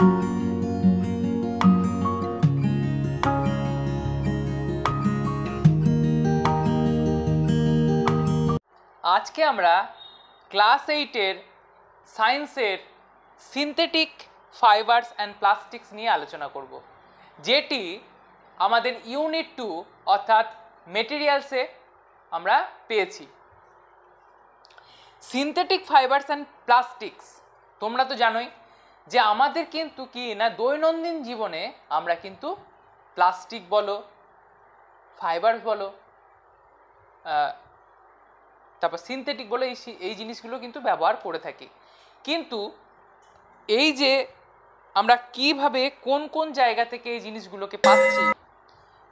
আজকে আমরা ক্লাস এইটের সায়েন্সের সিনথেটিক ফাইবার্স অ্যান্ড প্লাস্টিক্স নিয়ে আলোচনা করব, যেটি আমাদের ইউনিট টু অর্থাৎ মেটেরিয়ালসে আমরা পেয়েছি। সিনথেটিক ফাইবার্স অ্যান্ড প্লাস্টিক্স, তোমরা তো জানোই যে আমাদের কিন্তু কি না, দৈনন্দিন জীবনে আমরা কিন্তু প্লাস্টিক বলো ফাইবার্স বলো তারপর সিনথেটিক বলে, এই এই জিনিসগুলো কিন্তু ব্যবহার করে থাকি। কিন্তু এই যে আমরা কীভাবে কোন কোন জায়গা থেকে এই জিনিসগুলোকে পাচ্ছি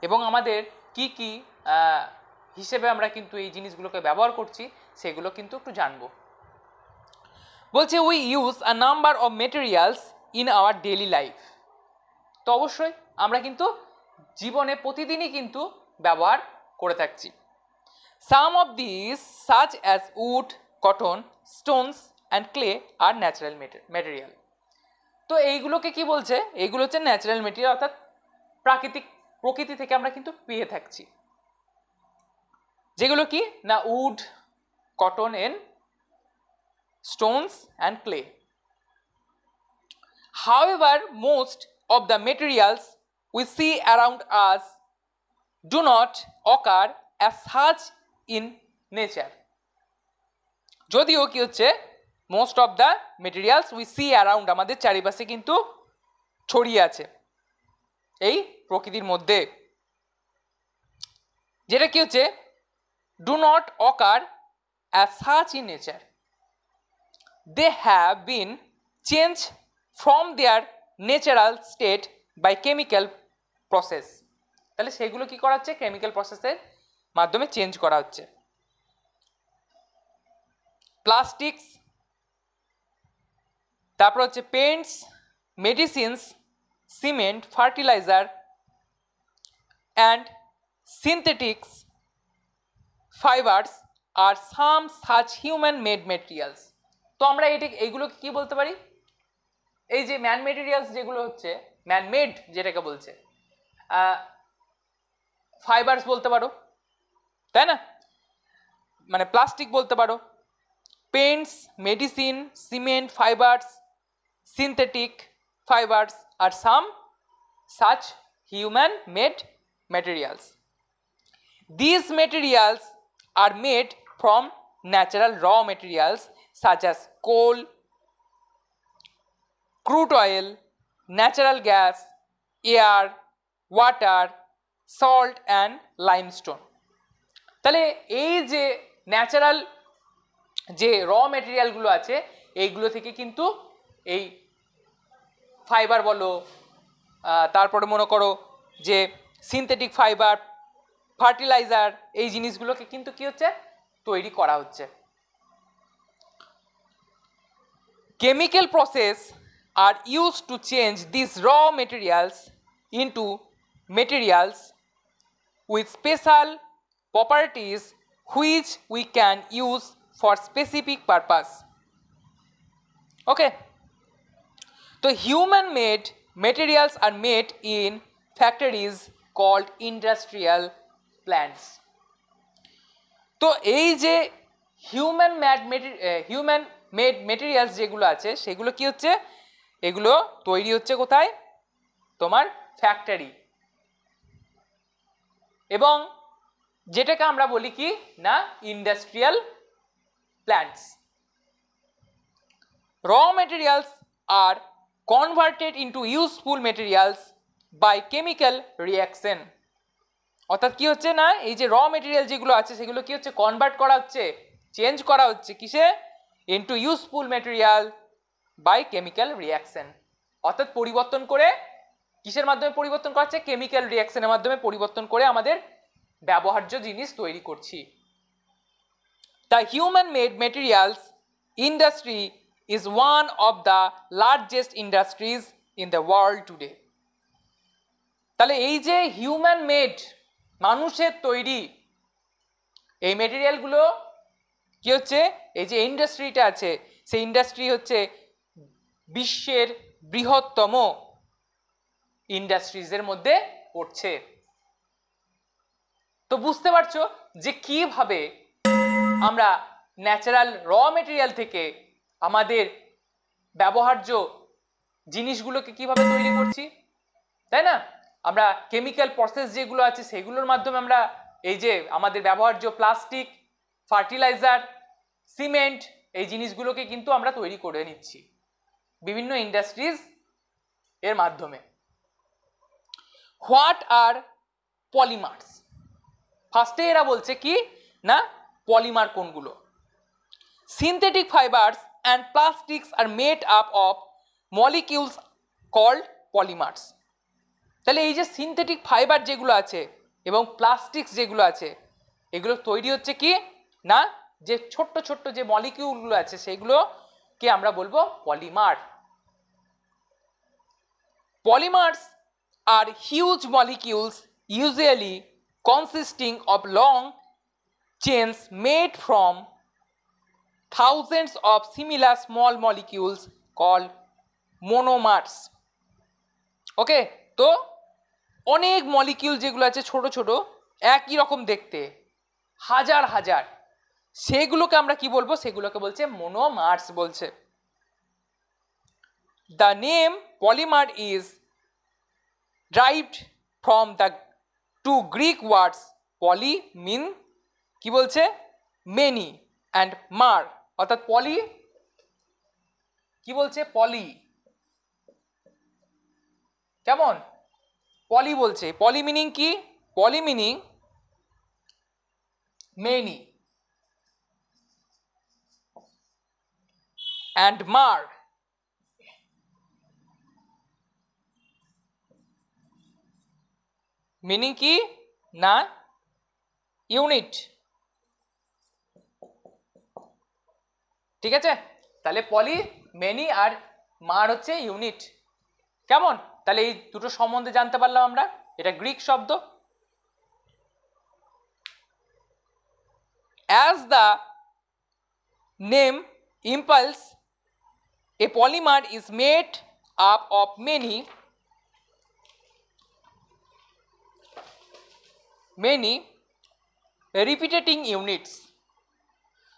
এবং আমাদের কি কি হিসেবে আমরা কিন্তু এই জিনিসগুলোকে ব্যবহার করছি, সেগুলো কিন্তু একটু জানব। বলছে we use a number of materials in our daily life তো অবশ্যই আমরা কিন্তু জীবনে প্রতিদিনই কিন্তু ব্যবহার করে থাকছি। সাম these, such as wood, cotton, stones, and clay, are natural mater- material. তো এইগুলোকে কি বলছে? এইগুলো হচ্ছে ন্যাচারাল মেটেরিয়াল অর্থাৎ প্রাকৃতিক প্রকৃতি থেকে আমরা কিন্তু পেয়ে থাকছি। যেগুলো কি? না wood cotton and stones and clay However, most of the materials we see around us do not occur as such in nature. যদিও কি হচ্ছে most of the materials we see around আমাদের চারিপাশে কিন্তু ছড়িয়ে আছে এই প্রকৃতির মধ্যে। যেটা কি হচ্ছে do not occur as such in nature they have been change from their natural state by chemical process তাহলে সেগুলো কি করা হচ্ছে? কেমিক্যাল প্রসেসের মাধ্যমে চেঞ্জ করা হচ্ছে। প্লাস্টিক্স তারপর হচ্ছে paints medicines cement fertiliser and synthetics fibres are some such human made materials তো আমরা এটি এইগুলোকে কি বলতে পারি? এই যে ম্যান মেটেরিয়ালস যেগুলো হচ্ছে ম্যান মেড যেটাকে বলছে ফাইবার্স বলতে পারো, তাই না? মানে প্লাস্টিক বলতে পারো paints medicine cement fibres synthetic fibres are some such human made materials. These materials are made from natural raw materials such as coal, crude oil, natural gas, air, water, salt and limestone. তাহলে এই যে natural যে র মেটেরিয়ালগুলো আছে, এইগুলো থেকে কিন্তু এই ফাইবার বলো তারপরে মনে করো যে সিনথেটিক ফাইবার ফার্টিলাইজার এই জিনিসগুলোকে কিন্তু কি হচ্ছে? তৈরি করা হচ্ছে। chemical process are used to change these raw materials into materials with special properties which we can use for specific purpose okay so human made materials are made in factories called industrial plants তো এই যে human mad human made materials যেগুলো আছে, সেগুলো কি হচ্ছে? এগুলো তৈরি হচ্ছে কোথায়? তোমার ফ্যাক্টরি এবং যেটাকে আমরা বলি কি? না industrial plants raw materials are converted into useful materials by chemical reaction অর্থাৎ কি হচ্ছে না? এই যে র মেটেরিয়াল যেগুলো আছে, সেগুলো কি হচ্ছে? কনভার্ট করা হচ্ছে চেঞ্জ করা হচ্ছে কিসে? Into useful material by chemical reaction অর্থাৎ পরিবর্তন করে কিসের মাধ্যমে পরিবর্তন করা হচ্ছে? কেমিক্যাল রিয়াকশনের মাধ্যমে পরিবর্তন করে আমাদের ব্যবহার্য জিনিস তৈরি করছি। The human made materials industry is one of the largest industries in the world today তাহলে এই যে হিউম্যান মেড মানুষের তৈরি এই মেটেরিয়ালগুলো কি হচ্ছে? এই যে ইন্ডাস্ট্রিটা আছে, সেই ইন্ডাস্ট্রি হচ্ছে বিশ্বের বৃহত্তম ইন্ডাস্ট্রিজের মধ্যে পড়ছে। তো বুঝতে পারছ যে কীভাবে আমরা ন্যাচারাল র মেটেরিয়াল থেকে আমাদের ব্যবহার্য জিনিসগুলোকে কীভাবে তৈরি করছি? তাই না? আমরা কেমিক্যাল প্রসেস যেগুলো আছে, সেগুলোর মাধ্যমে আমরা এই যে আমাদের ব্যবহার্য প্লাস্টিক ফার্টিলাইজার, সিমেন্ট, এই জিনিসগুলোকে কিন্তু আমরা তৈরি করে নিচ্ছি বিভিন্ন ইন্ডাস্ট্রিজ এর মাধ্যমে। What are polymers? ফার্স্টে এরা বলছে কি? না, পলিমার কোনগুলো? Synthetic fibres and plastics are made up of molecules called polymers তাহলে এই যে সিনথেটিক ফাইবার যেগুলো আছে এবং প্লাস্টিক্স যেগুলো আছে, এগুলো তৈরি হচ্ছে কি? না? যে ছোট্ট ছোট্ট যে মলিকিউলগুলো আছে, সেগুলোকে আমরা বলব polymer polymers are huge molecules usually consisting of long chains made from thousands of similar small molecules called monomers. Okay তো অনেক মলিকিউল যেগুলো আছে ছোট ছোট, একই রকম দেখতে, হাজার হাজার। সেগুলোকে আমরা কি বলব? সেগুলোকে বলছে মোনোমার্স বলছে। The name polymer is derived from the two Greek words poly mean কি বলছে? মেনি অ্যান্ড মার অর্থাৎ পলি কি বলছে? পলি কেমন? পলি বলছে। পলি মিনিং কি? Poly meaning many and mer meaning কি না ইউনিট ঠিক আছে? তাহলে পলি মেনি আর মার হচ্ছে ইউনিট কেমন? তাহলে এই দুটো সম্বন্ধে জানতে পারলাম আমরা। এটা গ্রিক শব্দ। As the name implies a polymer is made up of many many repeating units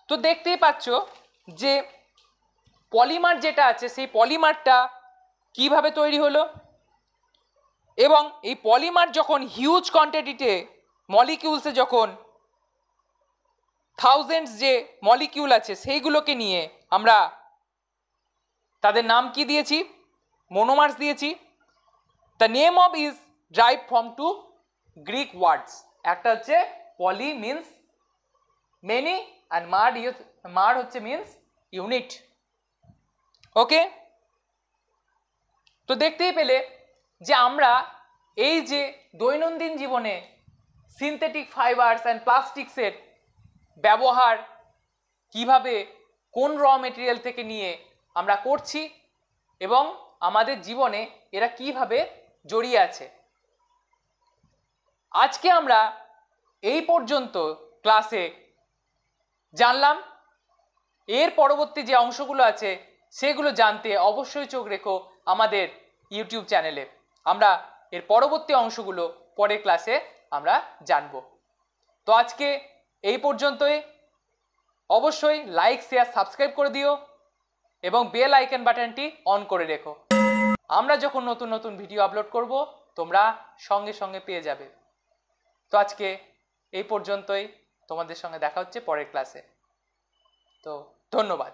তো দেখতেই পাচ্ছ যে পলিমার যেটা আছে, সেই পলিমারটা কীভাবে তৈরি হলো? এবং এই পলিমার যখন হিউজ কোয়ান্টিটিতে মলিকিউলসে যখন থাউজেন্ডস যে মলিকিউল আছে, সেইগুলোকে নিয়ে আমরা তাদের নাম কি দিয়েছি? মোনোমার্স দিয়েছি। The name of is derive from two Greek words একটা হচ্ছে পলি মিন্স মেনি অ্যান্ড মার মার হচ্ছে মিন্স ইউনিট ওকে তো দেখতেই পেলে যে আমরা এই যে দৈনন্দিন জীবনে সিনথেটিক ফাইবার্স অ্যান্ড প্লাস্টিক্সের ব্যবহার কীভাবে কোন র মেটেরিয়াল থেকে নিয়ে আমরা করছি এবং আমাদের জীবনে এরা কীভাবে জড়িয়ে আছে। আজকে আমরা এই পর্যন্ত ক্লাসে জানলাম। এর পরবর্তী যে অংশগুলো আছে, সেগুলো জানতে অবশ্যই চোখ রেখো আমাদের ইউটিউব চ্যানেলে আমরা এর পরবর্তী অংশগুলো পরের ক্লাসে আমরা জানব। তো আজকে এই পর্যন্তই। অবশ্যই লাইক শেয়ার সাবস্ক্রাইব করে দিও। এবং বেল আইকন বাটনটি অন করে রেখো। আমরা যখন নতুন নতুন ভিডিও আপলোড করব, তোমরা সঙ্গে সঙ্গে পেয়ে যাবে। তো আজকে এই পর্যন্তই। তোমাদের সঙ্গে দেখা হচ্ছে পরের ক্লাসে তো ধন্যবাদ।